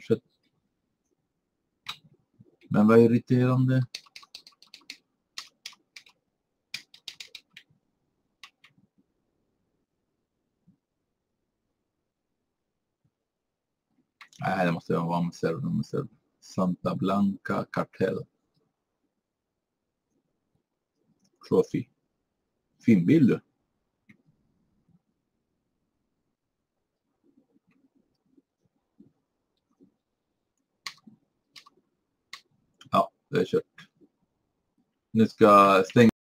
kött. Men vad irriterande. Nej, det måste vara med serv. Santa Blanca Kartell. Trophy. Fin bild du. Det är kört. Nu ska jag stänga